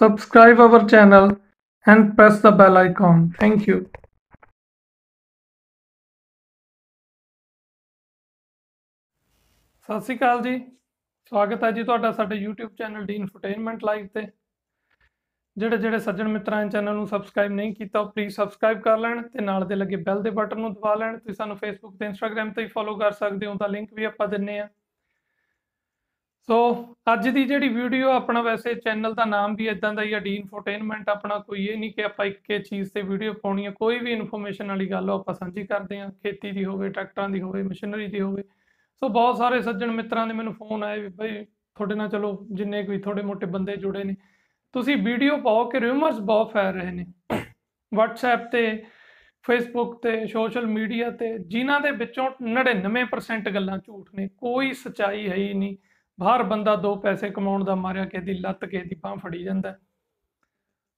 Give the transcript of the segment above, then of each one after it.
subscribe our channel and press the bell icon. Thank you. ਸਤਿ ਸ਼੍ਰੀ ਅਕਾਲ ਜੀ ਸਵਾਗਤ ਹੈ ਜੀ ਤੁਹਾਡਾ ਸਾਡੇ YouTube channel D infotainment live ਤੇ ਜਿਹੜੇ ਜਿਹੜੇ ਸੱਜਣ ਮਿੱਤਰਾਂ ਨੇ ਚੈਨਲ ਨੂੰ ਸਬਸਕ੍ਰਾਈਬ ਨਹੀਂ ਕੀਤਾ, ਉਹ ਪਲੀਜ਼ ਸਬਸਕ੍ਰਾਈਬ ਕਰ ਲੈਣ ਤੇ ਨਾਲ ਦੇ ਲੱਗੇ ਬੈਲ ਦੇ ਬਟਨ ਨੂੰ ਦਬਾ ਲੈਣ ਤੁਸੀਂ ਸਾਨੂੰ Facebook ਤੇ Instagram ਤੇ ਹੀ ਫੋਲੋ ਕਰ ਸਕਦੇ ਹੋ ਤਾਂ ਲਿੰਕ ਵੀ ਆਪਾਂ ਦਿੰਨੇ ਆ ਸੋ ਅੱਜ ਦੀ ਜਿਹੜੀ ਵੀਡੀਓ ਆਪਣਾ ਵੈਸੇ ਚੈਨਲ ਦਾ ਨਾਮ ਵੀ ਇਦਾਂ ਦਾ ਹੀ ਆ ਡੀ ਇਨਫੋਟੇਨਮੈਂਟ ਆਪਣਾ ਕੋਈ ਇਹ ਨਹੀਂ ਕਿ ਆਪਾਂ ਇੱਕੇ ਚੀਜ਼ ਤੇ ਵੀਡੀਓ ਪਾਉਣੀ ਆ, ਕੋਈ ਵੀ ਇਨਫੋਰਮੇਸ਼ਨ ਵਾਲੀ ਗੱਲ ਉਹ ਆਪਾਂ ਸਾਂਝੀ ਕਰਦੇ ਆ। ਖੇਤੀ ਦੀ ਹੋਵੇ, ਟਰੈਕਟਰਾਂ ਦੀ ਹੋਵੇ ਮਸ਼ੀਨਰੀ ਦੀ ਹੋਵੇ। ਸੋ ਬਹੁਤ ਸਾਰੇ ਸੱਜਣ ਮਿੱਤਰਾਂ ਦੇ ਮੈਨੂੰ ਫੋਨ ਆਏ ਵੀ ਬਈ, ਤੁਹਾਡੇ ਨਾਲ ਚਲੋ, ਜਿੰਨੇ ਕੋਈ ਥੋੜੇ ਮੋਟੇ ਬੰਦੇ ਜੁੜੇ ਨੇ। ਤੁਸੀਂ ਵੀਡੀਓ ਪਾਓ ਕਿ ਰਿਊਮਰਸ ਬਹੁਤ ਫੈਲ ਰਹੇ ਨੇ। WhatsApp ਤੇ ਫੇਸਬੁੱਕ ਤੇ ਸੋਸ਼ਲ ਮੀਡੀਆ ਤੇ, ਜਿਨ੍ਹਾਂ ਦੇ ਵਿੱਚੋਂ 99% ਗੱਲਾਂ ਝੂਠ ਨੇ। ਕੋਈ ਸਚਾਈ ਹੈ ਹੀ ਨਹੀਂ। ਬਾਹਰ ਬੰਦਾ ਦੋ ਪੈਸੇ ਕਮਾਉਣ ਦਾ ਮਾਰਿਆ ਕਿਸੇ ਦੀ ਲੱਤ ਕਿਸੇ ਦੀ ਬਾਹ ਫੜੀ ਜਾਂਦਾ।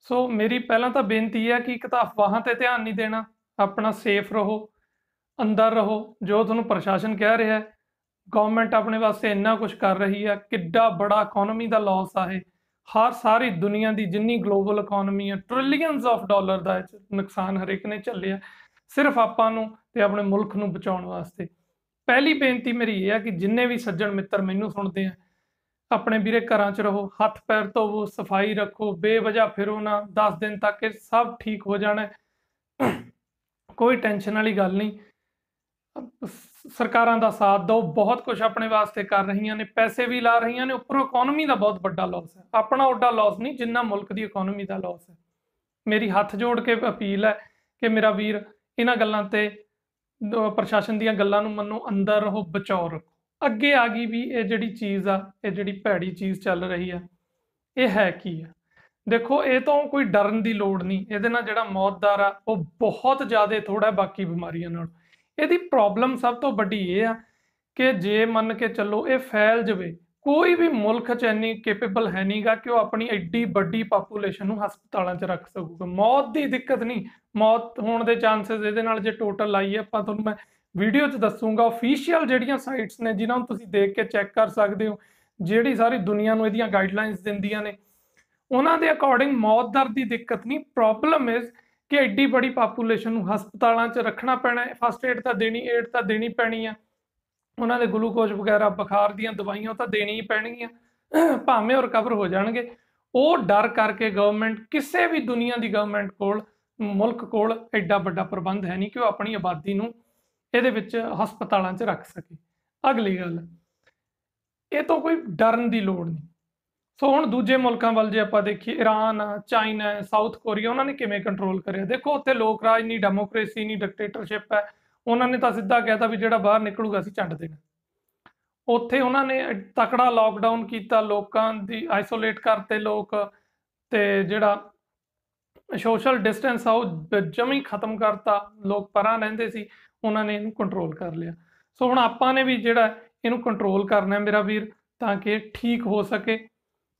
ਸੋ ਮੇਰੀ ਪਹਿਲਾਂ ਤਾਂ ਬੇਨਤੀ ਹੈ ਕਿ ਇੱਕ ਤਾਂ ਅਫਵਾਹਾਂ ਤੇ ਧਿਆਨ ਨਹੀਂ ਦੇਣਾ, ਆਪਣਾ ਸੇਫ ਰਹੋ, ਅੰਦਰ ਰਹੋ, ਜੋ ਤੁਹਾਨੂੰ ਪ੍ਰਸ਼ਾਸਨ ਕਹਿ ਰਿਹਾ ਹੈ। ਗਵਰਨਮੈਂਟ ਆਪਣੇ ਵਾਸਤੇ ਇੰਨਾ ਕੁਝ ਕਰ ਰਹੀ ਹੈ, ਕਿੱਡਾ ਬੜਾ ਇਕਨੋਮੀ ਦਾ ਲਾਸ ਆ ਇਹ। ਹਰ ਸਾਰੀ ਦੁਨੀਆ ਦੀ ਜਿੰਨੀ ਗਲੋਬਲ ਇਕਨੋਮੀ ਹੈ ਟ੍ਰਿਲੀਅਨਸ ਆਫ ਡਾਲਰ ਦਾ ਨੁਕਸਾਨ ਹਰੇਕ ਨੇ ਝੱਲਿਆ। ਸਿਰਫ ਆਪਾਂ ਨੂੰ ਤੇ ਆਪਣੇ ਮੁਲਕ ਨੂੰ ਬਚਾਉਣ ਵਾਸਤੇ। ਪਹਿਲੀ ਬੇਨਤੀ ਮੇਰੀ ਇਹ ਹੈ ਕਿ ਜਿੰਨੇ ਵੀ ਸੱਜਣ ਮਿੱਤਰ ਮੈਨੂੰ ਸੁਣਦੇ ਆ, ਆਪਣੇ ਵੀਰੇ ਘਰਾਂ 'ਚ ਰਹੋ, ਹੱਥ ਪੈਰ ਧੋਵੋ, ਸਫ਼ਾਈ ਰੱਖੋ, ਬੇਵਜ੍ਹਾ ਫਿਰੋ ਨਾ 10 ਦਿਨ ਤੱਕ ਇਹ ਸਭ ਠੀਕ ਹੋ ਜਾਣਾ ਕੋਈ ਟੈਨਸ਼ਨ ਵਾਲੀ ਗੱਲ ਨਹੀਂ। ਸਰਕਾਰਾਂ ਦਾ ਸਾਥ ਦਿਓ, ਬਹੁਤ ਕੁਝ ਆਪਣੇ ਵਾਸਤੇ ਕਰ ਰਹੀਆਂ ਨੇ, ਪੈਸੇ ਵੀ ਲਾ ਰਹੀਆਂ ਨੇ, ਉੱਪਰੋਂ ਇਕਨੋਮੀ ਦਾ ਬਹੁਤ ਵੱਡਾ ਲਾਸ ਹੈ। ਆਪਣਾ ਓਡਾ ਲਾਸ ਨਹੀਂ, ਜਿੰਨਾ ਮੁਲਕ ਦੀ ਇਕਨੋਮੀ ਦਾ ਲਾਸ ਹੈ। ਮੇਰੀ ਹੱਥ ਜੋੜ ਕੇ ਅਪੀਲ ਹੈ ਕਿ ਮੇਰਾ ਵੀਰ ਇਹਨਾਂ ਗੱਲਾਂ ਤੇ ਪ੍ਰਸ਼ਾਸਨ ਦੀਆਂ ਗੱਲਾਂ ਨੂੰ ਮੰਨੋ, ਅੰਦਰ ਰਹੋ, ਬਚਾਓ ਰੱਖੋ। ਅੱਗੇ ਆ ਗਈ ਵੀ ਇਹ ਜਿਹੜੀ ਚੀਜ਼ ਆ, ਇਹ ਜਿਹੜੀ ਭੈੜੀ ਚੀਜ਼ ਚੱਲ ਰਹੀ ਆ, ਇਹ ਹੈ ਕੀ ਆ? ਦੇਖੋ, ਇਹ ਤੋਂ ਕੋਈ ਡਰਨ ਦੀ ਲੋੜ ਨਹੀਂ। ਇਹਦੇ ਨਾਲ ਜਿਹੜਾ ਮੌਤ ਦਰ ਆ, ਉਹ ਬਹੁਤ ਜ਼ਿਆਦਾ ਥੋੜਾ ਬਾਕੀ ਬਿਮਾਰੀਆਂ ਨਾਲ। ਇਹਦੀ ਪ੍ਰੋਬਲਮ ਸਭ ਤੋਂ ਵੱਡੀ ਇਹ ਆ ਕਿ ਜੇ ਮੰਨ ਕੇ ਚੱਲੋ ਇਹ ਫੈਲ ਜਵੇ ਕੋਈ ਵੀ ਮੁਲਕ ਚ ਇੰਨੀ ਕੈਪੇਬਲ ਹੈ ਨਹੀਂਗਾ ਕਿ ਉਹ ਆਪਣੀ ਐਡੀ ਵੱਡੀ ਪਾਪੂਲੇਸ਼ਨ ਨੂੰ ਹਸਪਤਾਲਾਂ 'ਚ ਰੱਖ ਸਕੂਗਾ। ਮੌਤ ਦੀ ਦਿੱਕਤ ਨਹੀਂ। ਮੌਤ ਹੋਣ ਦੇ ਚਾਂਸਸ ਇਹਦੇ ਨਾਲ ਜੇ ਟੋਟਲ ਲਾਈਏ, ਆਪਾਂ ਤੁਹਾਨੂੰ ਮੈਂ ਵੀਡੀਓ 'ਚ ਦੱਸੂਗਾ ਅਫੀਸ਼ੀਅਲ ਜਿਹੜੀਆਂ ਸਾਈਟਸ ਨੇ ਜਿਨ੍ਹਾਂ ਨੂੰ ਤੁਸੀਂ ਦੇਖ ਕੇ ਚੈੱਕ ਕਰ ਸਕਦੇ ਹੋ, ਜਿਹੜੀ ਸਾਰੀ ਦੁਨੀਆ ਨੂੰ ਇਹਦੀਆਂ ਗਾਈਡਲਾਈਨਸ ਦਿੰਦੀਆਂ ਨੇ, ਉਹਨਾਂ ਦੇ ਅਕੋਰਡਿੰਗ ਮੌਤ ਦਰ ਦੀ ਦਿੱਕਤ ਨਹੀਂ। ਪ੍ਰੋਬਲਮ ਇਜ਼ ਕਿ ਐਡੀ ਬੜੀ ਪਾਪੂਲੇਸ਼ਨ ਨੂੰ ਹਸਪਤਾਲਾਂ 'ਚ ਰੱਖਣਾ ਪੈਣਾ ਹੈ। ਫਸਟ ਏਡ ਤਾਂ ਦੇਣੀ ਏਡ ਤਾਂ ਦੇਣੀ ਪੈਣੀ ਆ। ਉਹਨਾਂ ਦੇ ਗਲੂਕੋਜ਼ ਵਗੈਰਾ, ਬੁਖਾਰ ਦੀਆਂ ਦਵਾਈਆਂ ਤਾਂ ਦੇਣੀ ਹੀ ਪੈਣਗੀਆਂ, ਭਾਵੇਂ ਉਹ ਰਿਕਵਰ ਹੋ ਜਾਣਗੇ। ਉਹ ਡਰ ਕਰਕੇ ਗਵਰਨਮੈਂਟ ਕਿਸੇ ਵੀ ਦੁਨੀਆ ਦੀ ਗਵਰਨਮੈਂਟ ਕੋਲ, ਮੁਲਕ ਕੋਲ ਐਡਾ ਵੱਡਾ ਪ੍ਰਬੰਧ ਹੈ ਨਹੀਂ ਕਿ ਉਹ ਆਪਣੀ ਆਬਾਦੀ ਨੂੰ ਇਹਦੇ ਵਿੱਚ ਹਸਪਤਾਲਾਂ 'ਚ ਰੱਖ ਸਕੇ। ਅਗਲੀ ਗੱਲ, ਇਹ ਤੋਂ ਕੋਈ ਡਰਨ ਦੀ ਲੋੜ ਨਹੀਂ। ਸੋ ਹੁਣ ਦੂਜੇ ਮੁਲਕਾਂ ਵੱਲ ਜੇ ਆਪਾਂ ਦੇਖੀਏ ਈਰਾਨ ਆ ਚਾਈਨਾ ਹੈ ਸਾਊਥ ਕੋਰੀਆ, ਉਹਨਾਂ ਨੇ ਕਿਵੇਂ ਕੰਟਰੋਲ ਕਰਿਆ? ਦੇਖੋ, ਉੱਥੇ ਲੋਕ ਰਾਜ, ਨਹੀਂ ਡੈਮੋਕ੍ਰੇਸੀ ਨਹੀਂ ਡਿਕਟੇਟਰਸ਼ਿਪ ਹੈ। ਉਹਨਾਂ ਨੇ ਤਾਂ ਸਿੱਧਾ ਕਹਿਤਾ ਵੀ ਜਿਹੜਾ ਬਾਹਰ ਨਿਕਲੂਗਾ ਅਸੀਂ ਛੱਡ ਦੇਣਾ। ਉੱਥੇ ਉਹਨਾਂ ਨੇ ਤਕੜਾ ਲਾਕਡਾਊਨ ਕੀਤਾ, ਲੋਕਾਂ ਦੀ ਆਈਸੋਲੇਟ ਕਰਤੇ ਲੋਕ ਤੇ ਜਿਹੜਾ ਸੋਸ਼ਲ ਡਿਸਟੈਂਸ ਆ ਉਹ ਜਮੀ ਖਤਮ ਕਰਤਾ, ਲੋਕ ਪਰਾਂ ਰਹਿੰਦੇ ਸੀ, ਉਹਨਾਂ ਨੇ ਇਹਨੂੰ ਕੰਟਰੋਲ ਕਰ ਲਿਆ। ਸੋ ਹੁਣ ਆਪਾਂ ਨੇ ਵੀ ਜਿਹੜਾ ਇਹਨੂੰ ਕੰਟਰੋਲ ਕਰਨਾ ਹੈ ਮੇਰਾ ਵੀਰ, ਤਾਂ ਕਿ ਠੀਕ ਹੋ ਸਕੇ।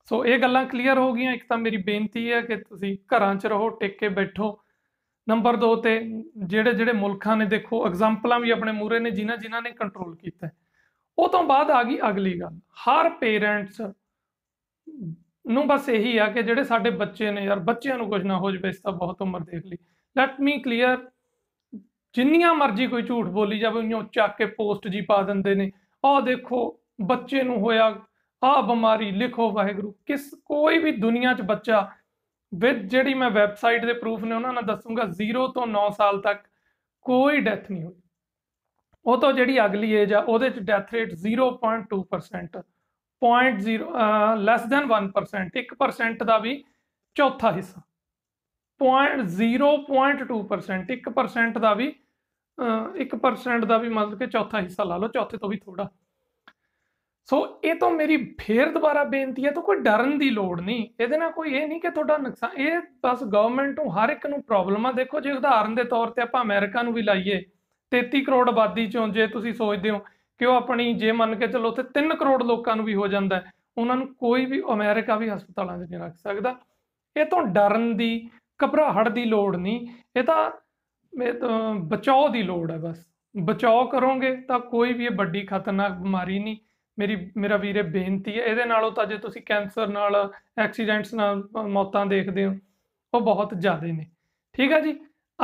ਸੋ ਇਹ ਗੱਲਾਂ ਕਲੀਅਰ ਹੋ ਗਈਆਂ, ਇੱਕ ਤਾਂ ਮੇਰੀ ਬੇਨਤੀ ਹੈ ਕਿ ਤੁਸੀਂ ਘਰਾਂ 'ਚ ਰਹੋ, ਟਿਕ ਕੇ ਬੈਠੋ। ਨੰਬਰ 2 ਤੇ ਜਿਹੜੇ ਜਿਹੜੇ ਮੁਲਕਾਂ ਨੇ ਦੇਖੋ ਐਗਜ਼ਾਮਪਲਾਂ ਵੀ ਆਪਣੇ ਮੂਰੇ ਨੇ, ਜਿਨ੍ਹਾਂ ਜਿਨ੍ਹਾਂ ਨੇ ਕੰਟਰੋਲ ਕੀਤਾ। ਉਹ ਤੋਂ ਬਾਅਦ ਆ ਗਈ ਅਗਲੀ ਗੱਲ। ਹਰ ਪੇਰੈਂਟਸ ਨੂੰ ਬਸ ਇਹੀ ਆ ਕਿ ਜਿਹੜੇ ਸਾਡੇ ਬੱਚੇ ਨੇ, ਯਾਰ ਬੱਚਿਆਂ ਨੂੰ ਕੁਝ ਨਾ ਹੋ ਜਵੇ, ਇਸ ਤਾਂ ਬਹੁਤ ਉਮਰ ਦੇਖ ਲਈ। ਲੈਟ ਮੀ ਕਲੀਅਰ ਜਿੰਨੀਆਂ ਮਰਜ਼ੀ ਕੋਈ ਝੂਠ ਬੋਲੀ ਜਾਵੇ ਉਹਨੂੰ ਚੱਕ ਕੇ ਪੋਸਟ ਜੀ ਪਾ ਦਿੰਦੇ ਨੇ। ਆਹ ਦੇਖੋ, ਬੱਚੇ ਨੂੰ ਹੋਇਆ, ਆਹ ਬਿਮਾਰੀ, ਲਿਖੋ ਵਾਹਿਗੁਰੂ। ਕਿਸ ਕੋਈ ਵੀ ਦੁਨੀਆ 'ਚ ਬੱਚਾ ਵਿਦ ਜਿਹੜੀ ਮੈਂ ਵੈਬਸਾਈਟ ਦੇ ਪ੍ਰੂਫ ਨੇ ਉਹਨਾਂ ਨਾਲ ਦੱਸੂਗਾ 0 ਤੋਂ 9 ਸਾਲ ਤੱਕ ਕੋਈ ਡੈਥ ਨਹੀਂ ਹੋਈ। ਉਹ ਤੋਂ ਜਿਹੜੀ ਅਗਲੀ ਏਜ ਆ ਉਹਦੇ 'ਚ ਡੈਥ ਰੇਟ 0.2% 0.0 ਲੈਸ ਦੈਨ 1% 1% ਦਾ ਵੀ ਚੌਥਾ ਹਿੱਸਾ। 0.02% 1% ਦਾ ਵੀ ਅਹ, 1% ਦਾ ਵੀ ਮਤਲਬ ਕਿ ਚੌਥਾ ਹਿੱਸਾ ਲਾ ਲਓ ਚੌਥੇ ਤੋਂ ਵੀ ਥੋੜਾ ਸੋ ਇਹ ਤੋਂ ਮੇਰੀ ਫੇਰ ਦੁਬਾਰਾ ਬੇਨਤੀ ਹੈ, ਤਾਂ ਕੋਈ ਡਰਨ ਦੀ ਲੋੜ ਨਹੀਂ। ਇਹਦੇ ਨਾਲ ਕੋਈ ਇਹ ਨਹੀਂ ਕਿ ਤੁਹਾਡਾ ਨੁਕਸਾਨ, ਇਹ ਬਸ ਗਵਰਨਮੈਂਟ ਨੂੰ ਹਰ ਇੱਕ ਨੂੰ ਪ੍ਰੋਬਲਮ ਆ। ਦੇਖੋ, ਜੇ ਉਦਾਹਰਨ ਦੇ ਤੌਰ ਤੇ ਆਪਾਂ ਅਮਰੀਕਾ ਨੂੰ ਵੀ ਲਾਈਏ 33 ਕਰੋੜ ਆਬਾਦੀ ਚੋਂ ਜੇ ਤੁਸੀਂ ਸੋਚਦੇ ਹੋ ਕਿ ਉਹ ਆਪਣੀ, ਜੇ ਮੰਨ ਕੇ ਚੱਲੋ ਉੱਥੇ 3 ਕਰੋੜ ਲੋਕਾਂ ਨੂੰ ਵੀ ਹੋ ਜਾਂਦਾ ਉਹਨਾਂ ਨੂੰ ਕੋਈ ਵੀ ਅਮਰੀਕਾ ਵੀ ਹਸਪਤਾਲਾਂ 'ਚ ਨਹੀਂ ਰੱਖ ਸਕਦਾ। ਇਹ ਤੋਂ ਡਰਨ ਦੀ, ਘਬਰਾਹਟ ਦੀ ਲੋੜ ਨਹੀਂ। ਇਹ ਤਾਂ ਇਹ ਤਾਂ ਬਚਾਓ ਦੀ ਲੋੜ ਹੈ ਬਸ। ਬਚਾਓ ਕਰੋਗੇ ਤਾਂ ਕੋਈ ਵੀ ਇਹ ਵੱਡੀ ਖਤਰਨਾਕ ਬਿਮਾਰੀ ਨਹੀਂ। ਮੇਰੀ, ਮੇਰਾ ਵੀਰੇ ਬੇਨਤੀ ਹੈ, ਇਹਦੇ ਨਾਲੋਂ ਤਾਂ ਜੇ ਤੁਸੀਂ ਕੈਂਸਰ ਨਾਲ, ਐਕਸੀਡੈਂਟਸ ਨਾਲ ਮੌਤਾਂ ਦੇਖਦੇ ਹੋ, ਉਹ ਬਹੁਤ ਜ਼ਿਆਦਾ ਨੇ। ਠੀਕ ਹੈ ਜੀ?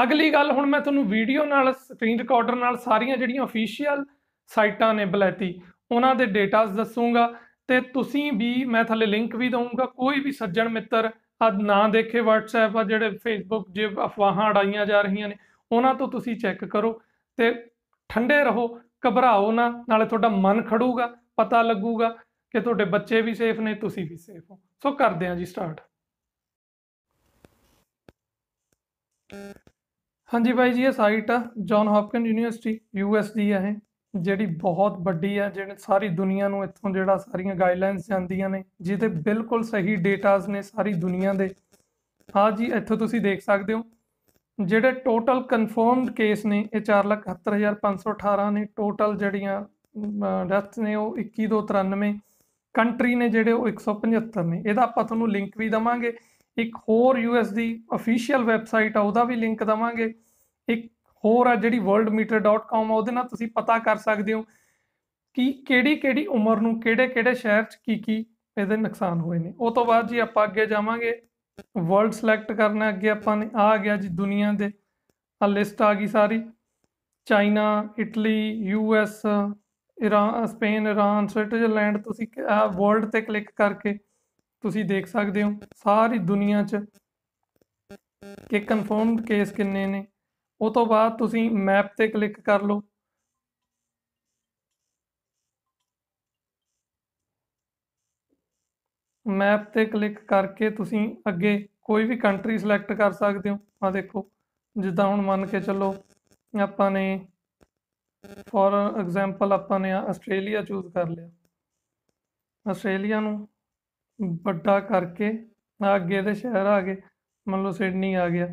ਅਗਲੀ ਗੱਲ, ਹੁਣ ਮੈਂ ਤੁਹਾਨੂੰ ਵੀਡੀਓ ਨਾਲ ਸਕਰੀਨ ਰਿਕਾਰਡਰ ਨਾਲ ਸਾਰੀਆਂ ਜਿਹੜੀਆਂ ਅਫੀਸ਼ੀਅਲ ਸਾਈਟਾਂ ਨੇ ਬਲੈਤੀ, ਉਹਨਾਂ ਦੇ ਡੇਟਾਸ ਦੱਸੂਗਾ, ਤੇ ਤੁਸੀਂ ਵੀ, ਮੈਂ ਥੱਲੇ ਲਿੰਕ ਵੀ ਦਊਂਗਾ, ਕੋਈ ਵੀ ਸੱਜਣ ਮਿੱਤਰ, ਆ ਨਾ ਦੇਖੇ WhatsApp, ਆ ਜਿਹੜੇ Facebook ਜੇ ਅਫਵਾਹਾਂ ਉਡਾਈਆਂ ਜਾ ਰਹੀਆਂ ਨੇ, ਉਹਨਾਂ ਤੋਂ ਤੁਸੀਂ ਚੈੱਕ ਕਰੋ, ਤੇ ਠੰਡੇ ਰਹੋ, ਘਬਰਾਓ ਨਾ, ਨਾਲੇ ਤੁਹਾਡਾ ਮਨ ਖੜੂਗਾ ਪਤਾ ਲੱਗੂਗਾ ਕਿ ਤੁਹਾਡੇ ਬੱਚੇ ਵੀ ਸੇਫ ਨੇ, ਤੁਸੀਂ ਵੀ ਸੇਫ ਹੋ। ਸੋ ਕਰਦੇ ਹਾਂ ਜੀ ਸਟਾਰਟ ਹਾਂਜੀ ਬਾਈ ਜੀ, ਇਹ ਸਾਈਟ ਆ ਜੌਨ ਹਾਪਕਿਨ ਯੂਨੀਵਰਸਿਟੀ ਯੂਐਸ ਦੀ ਹੈ ਇਹ, ਜਿਹੜੀ ਬਹੁਤ ਵੱਡੀ ਹੈ ਜਿਹੜੇ ਸਾਰੀ ਦੁਨੀਆ ਨੂੰ ਇੱਥੋਂ ਜਿਹੜਾ ਸਾਰੀਆਂ ਗਾਈਡਲਾਈਨਸ ਜਾਂਦੀਆਂ ਨੇ, ਜਿਹਦੇ ਬਿਲਕੁਲ ਸਹੀ ਡੇਟਾਸ ਨੇ ਸਾਰੀ ਦੁਨੀਆ ਦੇ। ਹਾਂ ਜੀ, ਇੱਥੋਂ ਤੁਸੀਂ ਦੇਖ ਸਕਦੇ ਹੋ, ਜਿਹੜੇ ਟੋਟਲ ਕਨਫਰਮਡ ਕੇਸ ਨੇ, ਇਹ 471518 ਨੇ ਟੋਟਲ ਜਿਹੜੀਆਂ ਡੈਥਸ ਨੇ ਉਹ 21293 ਕੰਟਰੀ ਨੇ ਜਿਹੜੇ ਉਹ 175 ਨੇ। ਇਹਦਾ ਆਪਾਂ ਤੁਹਾਨੂੰ ਲਿੰਕ ਵੀ ਦਵਾਂਗੇ। ਇੱਕ ਹੋਰ ਯੂਐਸ ਦੀ ਅਫੀਸ਼ੀਅਲ ਵੈਬਸਾਈਟ ਆ, ਉਹਦਾ ਵੀ ਲਿੰਕ ਦਵਾਂਗੇ। ਇੱਕ ਹੋਰ ਆ ਜਿਹੜੀ worldmeter.com ਆ, ਉਹਦੇ ਨਾਲ ਤੁਸੀਂ ਪਤਾ ਕਰ ਸਕਦੇ ਹੋ ਕਿ ਕਿਹੜੀ ਕਿਹੜੀ ਉਮਰ ਨੂੰ ਕਿਹੜੇ ਕਿਹੜੇ ਸ਼ਹਿਰ 'ਚ ਕੀ ਕੀ ਇਹਦੇ ਨੁਕਸਾਨ ਹੋਏ ਨੇ। ਉਹ ਤੋਂ ਬਾਅਦ ਜੀ ਆਪਾਂ ਅੱਗੇ ਜਾਵਾਂਗੇ। ਵਰਲਡ ਸਿਲੈਕਟ ਕਰਨਾ ਅੱਗੇ ਆਪਾਂ ਨੇ। ਆ ਗਿਆ ਜੀ ਦੁਨੀਆ ਦੇ। ਆ ਲਿਸਟ ਆ ਗਈ ਸਾਰੀ। China, Italy U US Iran Spain, Iran, Switzerland, ਤੁਸੀਂ ਵਰਲਡ ਤੇ ਕਲਿੱਕ ਕਰਕੇ ਤੁਸੀਂ ਦੇਖ ਸਕਦੇ ਹੋ, ਸਾਰੀ ਦੁਨੀਆ 'ਚ ਕਿ ਕਨਫਰਮਡ ਕੇਸ ਕਿੰਨੇ ਨੇ। ਉਹ ਤੋਂ ਬਾਅਦ ਤੁਸੀਂ ਮੈਪ ਤੇ ਕਲਿੱਕ ਕਰ ਲਓ। ਮੈਪ ਤੇ ਕਲਿੱਕ ਕਰਕੇ ਤੁਸੀਂ ਅੱਗੇ ਕੋਈ ਵੀ ਕੰਟਰੀ ਸਿਲੈਕਟ ਕਰ ਸਕਦੇ ਹੋ। ਆ ਦੇਖੋ, ਜਿੱਦਾਂ ਹੁਣ ਮੰਨ ਕੇ ਚੱਲੋ, ਆਪਾਂ ਨੇ ਫੋਰ ਐਗਜ਼ਾਮਪਲ ਆਪਾਂ ਨੇ ਆਸਟ੍ਰੇਲੀਆ ਚੂਜ਼ ਕਰ ਲਿਆ। ਆਸਟ੍ਰੇਲੀਆ ਨੂੰ ਵੱਡਾ ਕਰਕੇ ਅੱਗੇ ਦੇ ਸ਼ਹਿਰ ਆ ਗਏ। ਮੰਨ ਲਓ ਸਿਡਨੀ ਆ ਗਿਆ।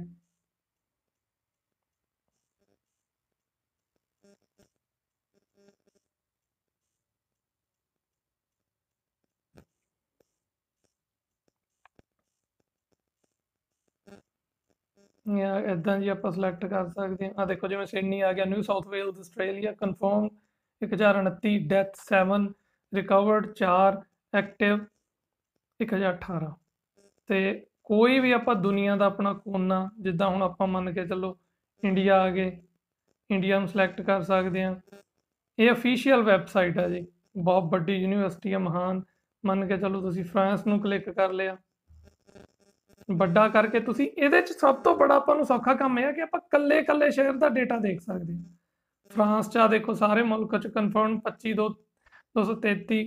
ਇਦਾਂ ਜੀ ਆਪਾਂ ਸਿਲੈਕਟ ਕਰ ਸਕਦੇ ਹਾਂ। ਆ ਦੇਖੋ, ਜਿਵੇਂ ਸਿਡਨੀ ਆ ਗਿਆ New South Wales Australia confirm 1029 death 7 recovered 4 active 1018 ਤੇ ਕੋਈ ਵੀ ਆਪਾਂ ਦੁਨੀਆ ਦਾ ਆਪਣਾ ਕੋਨਾ, ਜਿੱਦਾਂ ਹੁਣ ਆਪਾਂ ਮੰਨ ਕੇ ਚੱਲੋ ਇੰਡੀਆ ਆ ਗਏ ਇੰਡੀਆ ਨੂੰ ਸਿਲੈਕਟ ਕਰ ਸਕਦੇ ਹਾਂ। ਇਹ ਅਫੀਸ਼ੀਅਲ ਵੈਬਸਾਈਟ ਆ ਜੀ। ਬਹੁਤ ਵੱਡੀ ਯੂਨੀਵਰਸਿਟੀ ਆ, ਮਹਾਨ। ਮੰਨ ਕੇ ਚੱਲੋ ਤੁਸੀਂ ਫਰਾਂਸ ਨੂੰ ਕਲਿੱਕ ਕਰ ਲਿਆ। ਵੱਡਾ ਕਰਕੇ ਤੁਸੀਂ ਇਹਦੇ ਚ ਸਭ ਤੋਂ ਬੜਾ ਆਪਾਂ ਨੂੰ ਸੌਖਾ ਕੰਮ ਇਹ ਹੈ ਕਿ ਆਪਾਂ ਕੱਲੇ ਕੱਲੇ ਸ਼ਹਿਰ ਦਾ ਡੇਟਾ ਦੇਖ ਸਕਦੇ ਹਾਂ। ਫਰਾਂਸ ਚ ਆ ਦੇਖੋ ਸਾਰੇ ਮੁਲਕ ਚ ਕਨਫਰਮ 25 ਦੋ 233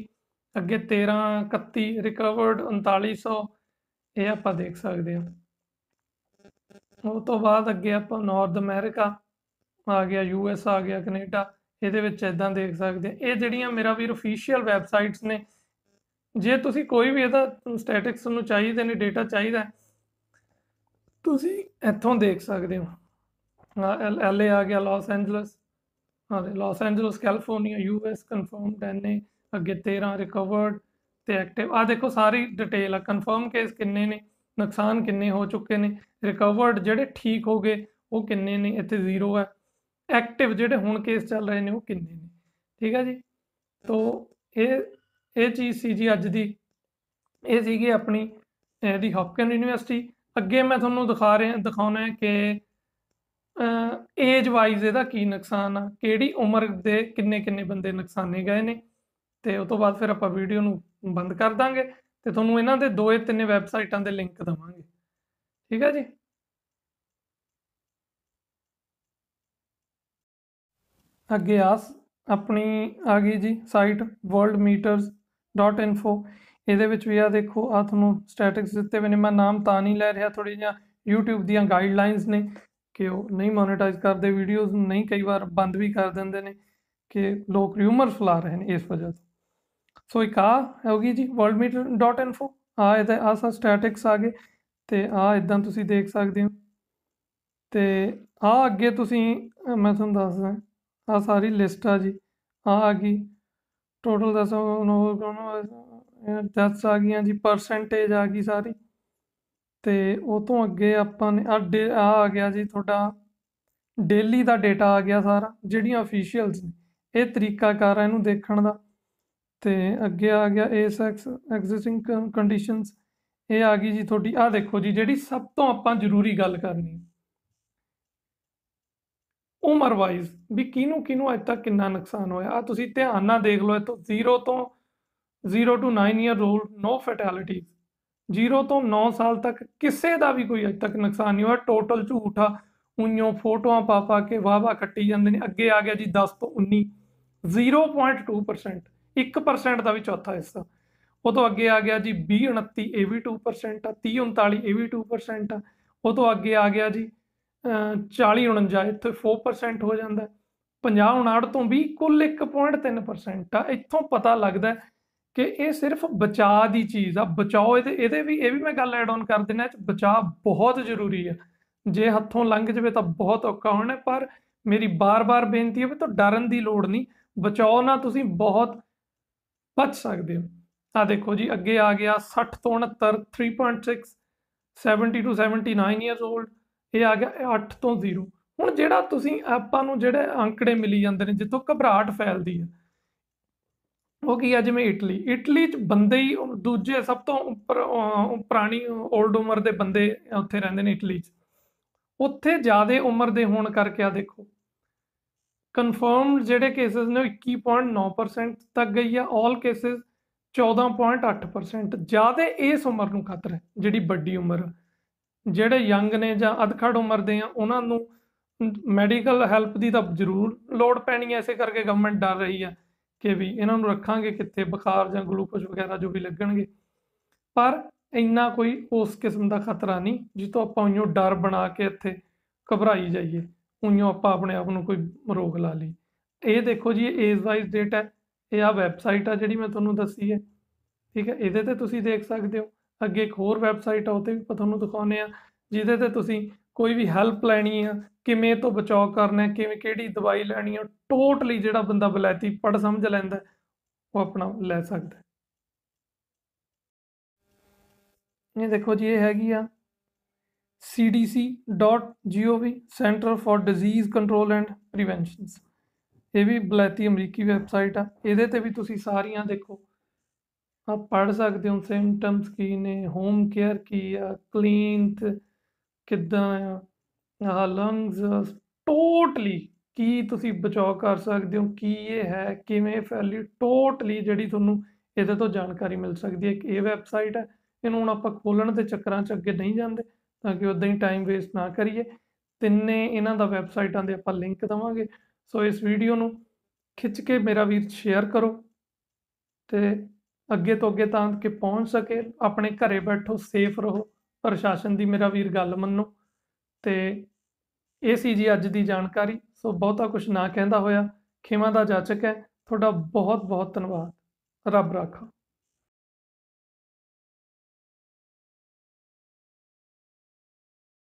ਅੱਗੇ 13 31 ਰਿਕਵਰਡ 3900 ਇਹ ਆਪਾਂ ਦੇਖ ਸਕਦੇ ਹਾਂ। ਉਹ ਤੋਂ ਬਾਅਦ ਅੱਗੇ ਆਪਾਂ ਨਾਰਥ ਅਮਰੀਕਾ ਆ ਗਿਆ ਯੂ ਯੂਐਸ ਆ ਗਿਆ ਕੈਨੇਡਾ ਇਹਦੇ ਵਿੱਚ ਇਦਾਂ ਦੇਖ ਸਕਦੇ ਆ ਇਹ ਜਿਹੜੀਆਂ ਮੇਰਾ ਵੀਰ ਅਫੀਸ਼ੀਅਲ ਵੈਬਸਾਈਟਸ ਨੇ, ਜੇ ਤੁਸੀਂ ਕੋਈ ਵੀ ਇਹਦਾ ਸਟੈਟਿਕਸ ਨੂੰ ਚਾਹੀਦੇ ਨੇ ਡੇਟਾ ਚਾਹੀਦਾ ਤੁਸੀਂ ਇੱਥੋਂ ਦੇਖ ਸਕਦੇ ਹੋ। ਐਲ ਏ ਆ ਗਿਆ ਲਾਸ ਐਂਜਲਸ। ਹਾਂ Los Angeles, California, U US confirmed NA ਅੱਗੇ 13 ਰਿਕਵਰਡ ਤੇ ਐਕਟਿਵ। ਆ ਦੇਖੋ ਸਾਰੀ ਡਿਟੇਲ ਆ, ਕਨਫਰਮ ਕੇਸ ਕਿੰਨੇ ਨੇ, ਨੁਕਸਾਨ ਕਿੰਨੇ ਹੋ ਚੁੱਕੇ ਨੇ, ਰਿਕਵਰਡ ਜਿਹੜੇ ਠੀਕ ਹੋ ਗਏ, ਉਹ ਕਿੰਨੇ ਨੇ, ਇੱਥੇ ਜ਼ੀਰੋ ਹੈ ਐਕਟਿਵ ਜਿਹੜੇ ਹੁਣ ਕੇਸ ਚੱਲ ਰਹੇ ਨੇ, ਉਹ ਕਿੰਨੇ ਨੇ, ਠੀਕ ਹੈ ਜੀ? ਤੋਂ ਇਹ ਇਹ ਚੀਜ਼ ਸੀ ਜੀ ਅੱਜ ਦੀ। ਇਹ ਸੀਗੀ ਆਪਣੀ, ਇਹਦੀ ਹੌਪਕਿਨ ਯੂਨੀਵਰਸਿਟੀ ਅੱਗੇ ਮੈਂ ਤੁਹਾਨੂੰ ਦਿਖਾ ਰਿਹਾ, ਦਿਖਾਉਣਾ ਹੈ ਕਿ ਏਜ ਵਾਈਜ਼ ਇਹਦਾ ਕੀ ਨੁਕਸਾਨ ਆ, ਕਿਹੜੀ ਉਮਰ ਦੇ ਕਿੰਨੇ ਕਿੰਨੇ ਬੰਦੇ ਨੁਕਸਾਨੇ ਗਏ ਨੇ, ਤੇ ਉਸ ਤੋਂ ਬਾਅਦ ਫਿਰ ਆਪਾਂ ਵੀਡੀਓ ਨੂੰ ਬੰਦ ਕਰ ਦਾਂਗੇ, ਤੇ ਤੁਹਾਨੂੰ ਇਹਨਾਂ ਦੇ ਦੋਏ ਤਿੰਨੇ ਵੈਬਸਾਈਟਾਂ ਦੇ ਲਿੰਕ ਦਵਾਂਗੇ। ਠੀਕ ਹੈ ਜੀ? ਅੱਗੇ ਆਸ ਆਪਣੀ ਆ ਗਈ ਜੀ ਸਾਈਟ worldmeters.info ਇਹਦੇ ਵਿੱਚ ਵੀ ਆ ਦੇਖੋ ਆ ਤੁਹਾਨੂੰ ਸਟੈਟਿਕਸ ਦਿੱਤੇ ਹੋਏ ਨੇ। ਮੈਂ ਨਾਮ ਤਾਂ ਨਹੀਂ ਲੈ ਰਿਹਾ ਥੋੜੀ ਜਿਹਾ YouTube ਦੀਆਂ ਗਾਈਡਲਾਈਨਸ ਨੇ ਕਿ ਉਹ ਨਹੀਂ ਮੋਨੇਟਾਈਜ਼ ਕਰਦੇ ਵੀਡੀਓਜ਼ ਨਹੀਂ ਕਈ ਵਾਰ ਬੰਦ ਵੀ ਕਰ ਦਿੰਦੇ ਨੇ ਕਿ ਲੋਕ ਰਿਊਮਰ ਫਲਾ ਰਹੇ ਨੇ ਇਸ ਵਜ੍ਹਾ ਤੋਂ। ਸੋ ਇੱਕ ਆ ਹੋਗੀ ਜੀ worldmeter.info ਆ ਇਹਦਾ ਆ ਸਾ ਸਟੈਟਿਕਸ ਆ ਗਏ ਤੇ ਆ ਇਦਾਂ ਤੁਸੀਂ ਦੇਖ ਸਕਦੇ ਹੋ। ਤੇ ਆ ਅੱਗੇ ਤੁਸੀਂ, ਮੈਂ ਤੁਹਾਨੂੰ ਦੱਸਦਾ ਆ ਸਾਰੀ ਲਿਸਟ ਆ ਜੀ। ਆ ਆ ਗਈ। ਟੋਟਲ ਦੱਸੋ ਦਸ ਆ ਗਈਆਂ ਜੀ ਪਰਸੈਂਟੇਜ ਆ ਗਈ ਸਾਰੀ। ਤੇ ਉਹ ਤੋਂ ਅੱਗੇ ਆਪਾਂ ਨੇ ਆ ਆ ਗਿਆ ਜੀ, ਤੁਹਾਡਾ ਡੇਲੀ ਦਾ ਡੇਟਾ ਆ ਗਿਆ ਸਾਰਾ, ਜਿਹੜੀਆਂ ਅਫੀਸ਼ੀਅਲਸ ਨੇ, ਇਹ ਤਰੀਕਾ ਕਰ ਇਹਨੂੰ ਦੇਖਣ ਦਾ। ਤੇ ਅੱਗੇ ਆ ਗਿਆ ਏਸ ਐਗਜ਼ਿਸਟਿੰਗ ਕੰਡੀਸ਼ਨਸ ਇਹ ਆ ਗਈ ਜੀ ਤੁਹਾਡੀ ਆ ਦੇਖੋ ਜੀ, ਜਿਹੜੀ ਸਭ ਤੋਂ ਆਪਾਂ ਜ਼ਰੂਰੀ ਗੱਲ ਕਰਨੀ। ਉਮਰ ਵਾਈਜ਼ ਵੀ ਕਿਹਨੂੰ ਕਿਹਨੂੰ ਅੱਜ ਤੱਕ ਕਿੰਨਾ ਨੁਕਸਾਨ ਹੋਇਆ? ਆ ਤੁਸੀਂ ਧਿਆਨ ਨਾਲ ਦੇਖ ਲਓ, ਇਹ ਤੋਂ 0 ਤੋਂ 0 to 9 year old no fatalities 0 ਤੋਂ 9 ਸਾਲ ਤੱਕ ਕਿਸੇ ਦਾ ਵੀ ਕੋਈ ਅੱਜ ਤੱਕ ਨੁਕਸਾਨ ਨਹੀਂ ਹੋਇਆ। ਟੋਟਲ ਝੂਠਾ ਉਈਓ ਫੋਟੋਆਂ ਪਾ ਪਾ ਕੇ ਵਾਹ ਵਾਹ ਕੱਟੀ ਜਾਂਦੇ ਨੇ। ਅੱਗੇ ਆ ਗਿਆ ਜੀ 10 ਤੋਂ 19 0.2% 1% ਦਾ ਵੀ ਚੌਥਾ ਹਿੱਸਾ। ਉਹ ਤੋਂ ਅੱਗੇ ਆ ਗਿਆ ਜੀ 20 29 ਇਹ ਵੀ 2% ਆ। 30 39 ਇਹ ਵੀ 2% ਆ। ਉਹ ਤੋਂ ਅੱਗੇ ਆ ਗਿਆ ਜੀ 40 49 ਇੱਥੇ 4% ਹੋ ਜਾਂਦਾ। 50 59 ਤੋਂ ਵੀ ਕੁੱਲ 1.3% ਆ। ਇੱਥੋਂ ਪਤਾ ਲੱਗਦਾ ਕਿ ਇਹ ਸਿਰਫ ਬਚਾਅ ਦੀ ਚੀਜ਼ ਆ, ਬਚਾਓ ਇਹਦੇ ਇਹਦੇ ਵੀ, ਇਹ ਵੀ ਮੈਂ ਗੱਲ ਐਡ ਆਨ ਕਰ ਦਿੰਦਾ ਚ ਬਚਾਅ ਬਹੁਤ ਜ਼ਰੂਰੀ ਆ। ਜੇ ਹੱਥੋਂ ਲੰਘ ਜਵੇ ਤਾਂ ਬਹੁਤ ਔਖਾ ਹੋਣਾ, ਪਰ ਮੇਰੀ ਬਾਰ-ਬਾਰ ਬੇਨਤੀ ਹੈ ਵੀ ਤਾਂ ਡਰਨ ਦੀ ਲੋੜ ਨਹੀਂ, ਬਚਾਓ ਨਾ ਤੁਸੀਂ, ਬਹੁਤ ਬਚ ਸਕਦੇ ਹੋ। ਆ ਦੇਖੋ ਜੀ, ਅੱਗੇ ਆ ਗਿਆ 60 ਤੋਂ 69 3.6 70 ਟੂ 79 ਇਅਰਸ 올ਡ ਇਹ ਆ ਗਿਆ 8 ਤੋਂ 0 ਹੁਣ ਜਿਹੜਾ ਤੁਸੀਂ ਆਪਾਂ ਨੂੰ ਜਿਹੜੇ ਅੰਕੜੇ ਮਿਲੀ ਜਾਂਦੇ ਨੇ, ਜਿੱਥੋਂ ਘਬਰਾਹਟ ਫੈਲਦੀ ਹੈ ਉਹ ਕੀ ਆ, ਜਿਵੇਂ ਇਟਲੀ। ਇਟਲੀ ਚ ਬੰਦੇ ਹੀ ਦੂਜੇ ਸਭ ਤੋਂ ਉੱਪਰ ਪੁਰਾਣੀ 올ਡ ਉਮਰ ਦੇ ਬੰਦੇ ਉੱਥੇ ਰਹਿੰਦੇ ਨੇ ਇਟਲੀ ਚ। ਉੱਥੇ ਜ਼ਿਆਦਾ ਉਮਰ ਦੇ ਹੋਣ ਕਰਕੇ ਆ ਦੇਖੋ। ਕਨਫਰਮ ਜਿਹੜੇ ਕੇਸਸ ਨੇ 21.9% ਤੱਕ ਗਈ ਆ। 올 ਕੇਸਸ 14.8% ਜ਼ਿਆਦਾ ਇਸ ਉਮਰ ਨੂੰ ਖਤਰਾ ਹੈ, ਜਿਹੜੀ ਵੱਡੀ ਉਮਰ ਜਿਹੜੇ ਯੰਗ ਨੇ ਜਾਂ ਅਧਖੜ ਉਮਰ ਦੇ ਆ, ਉਹਨਾਂ ਨੂੰ ਮੈਡੀਕਲ ਹੈਲਪ ਦੀ ਤਾਂ ਜ਼ਰੂਰ ਲੋੜ ਪੈਣੀ ਐ ਐਸੇ ਕਰਕੇ ਗਵਰਨਮੈਂਟ ਡਰ ਰਹੀ ਆ। ਕਿ ਵੀ ਇਹਨਾਂ ਨੂੰ ਰੱਖਾਂਗੇ ਕਿੱਥੇ, ਬੁਖਾਰ ਜਾਂ ਗਲੂਕੋਜ਼ ਵਗੈਰਾ ਜੋ ਵੀ ਲੱਗਣਗੇ। ਪਰ ਇੰਨਾ ਕੋਈ ਉਸ ਕਿਸਮ ਦਾ ਖਤਰਾ ਨਹੀਂ ਜਿੱਤੋਂ ਆਪਾਂ ਉਹਨੂੰ ਡਰ ਬਣਾ ਕੇ ਇੱਥੇ ਘਬਰਾਈ ਜਾਈਏ ਉਹਨੂੰ ਆਪਾਂ ਆਪਣੇ ਆਪ ਨੂੰ ਕੋਈ ਰੋਗ ਲਾ ਲਈ ਇਹ ਦੇਖੋ ਜੀ, ਇਹ ਏਜ ਵਾਈਜ਼ ਡੇਟ ਹੈ, ਇਹ ਆ ਵੈਬਸਾਈਟ ਆ ਜਿਹੜੀ ਮੈਂ ਤੁਹਾਨੂੰ ਦੱਸੀ ਹੈ। ਠੀਕ ਹੈ, ਇਹਦੇ ਤੇ ਤੁਸੀਂ ਦੇਖ ਸਕਦੇ ਹੋ। ਅੱਗੇ ਇੱਕ ਹੋਰ ਵੈਬਸਾਈਟ ਆ, ਉਹ ਤੇ ਵੀ ਤੁਹਾਨੂੰ ਦਿਖਾਉਨੇ ਆ ਜਿਹਦੇ ਤੇ ਤੁਸੀਂ ਕੋਈ ਵੀ ਹੈਲਪ ਲੈਣੀ ਆ, ਕਿਵੇਂ ਤੋਂ ਬਚਾਅ ਕਰਨਾ ਹੈ ਕਿਵੇਂ, ਕਿਹੜੀ ਦਵਾਈ ਲੈਣੀ ਆ ਟੋਟਲੀ ਜਿਹੜਾ ਬੰਦਾ ਬਲੈਤੀ ਪੜ ਸਮਝ ਲੈਂਦਾ, ਉਹ ਆਪਣਾ ਲੈ ਸਕਦਾ। ਇਹ ਦੇਖੋ ਜੀ, ਇਹ ਹੈਗੀ ਆ cdc.gov centre for disease control and preventions ਇਹ ਵੀ ਬਲੈਤੀ ਅਮਰੀਕੀ ਵੈਬਸਾਈਟ ਆ, ਇਹਦੇ ਤੇ ਵੀ ਤੁਸੀਂ ਸਾਰੀਆਂ ਦੇਖੋ। ਆਪ ਪੜ ਸਕਦੇ ਹੋ ਸਿੰਪਟਮਸ ਕੀ ਨੇ ਹੋਮ ਕੇਅਰ ਕੀ ਆ ਕਲੀਨ ਕਿੱਦਾਂ ਆ? ਆਹ ਲੰਗਸ ਟੋਟਲੀ ਕੀ ਤੁਸੀਂ ਬਚਾਅ ਕਰ ਸਕਦੇ ਹੋ? ਕੀ ਇਹ ਹੈ? ਕਿਵੇਂ ਫੈਲੀ? ਟੋਟਲੀ ਜਿਹੜੀ ਤੁਹਾਨੂੰ ਇਹਦੇ ਤੋਂ ਜਾਣਕਾਰੀ ਮਿਲ ਸਕਦੀ ਹੈ। ਕਿ ਇਹ ਵੈਬਸਾਈਟ ਹੈ, ਇਹਨੂੰ ਹੁਣ ਆਪਾਂ ਖੋਲਣ ਦੇ ਚੱਕਰਾਂ 'ਚ ਅੱਗੇ ਨਹੀਂ ਜਾਂਦੇ, ਤਾਂ ਕਿ ਉਦਾਂ ਹੀ ਟਾਈਮ ਵੇਸਟ ਨਾ ਕਰੀਏ। ਤਿੰਨੇ ਇਹਨਾਂ ਦਾ ਵੈਬਸਾਈਟਾਂ ਦੇ ਆਪਾਂ ਲਿੰਕ ਦਵਾਂਗੇ। ਸੋ ਇਸ ਵੀਡੀਓ ਨੂੰ ਖਿੱਚ ਕੇ ਮੇਰਾ ਵੀਰ ਸ਼ੇਅਰ ਕਰੋ ਤੇ ਅੱਗੇ ਤੋਂ ਅੱਗੇ ਤਾਂ ਕਿ ਪਹੁੰਚ ਸਕੇ। ਆਪਣੇ ਘਰੇ ਬੈਠੋ ਸੇਫ ਰਹੋ। ਪ੍ਰਸ਼ਾਸਨ ਦੀ ਮੇਰਾ ਵੀਰ ਗੱਲ ਮੰਨੋ। ਤੇ ਇਹ ਸੀ ਜੀ ਅੱਜ ਦੀ ਜਾਣਕਾਰੀ। ਸੋ ਬਹੁਤਾ ਕੁਝ ਨਾ ਕਹਿੰਦਾ ਹੋਇਆ। ਖਿਮਾ ਦਾ ਜਾਚਕ ਹੈ। ਤੁਹਾਡਾ ਬਹੁਤ ਬਹੁਤ ਧੰਨਵਾਦ। ਰੱਬ ਰਾਖਾ।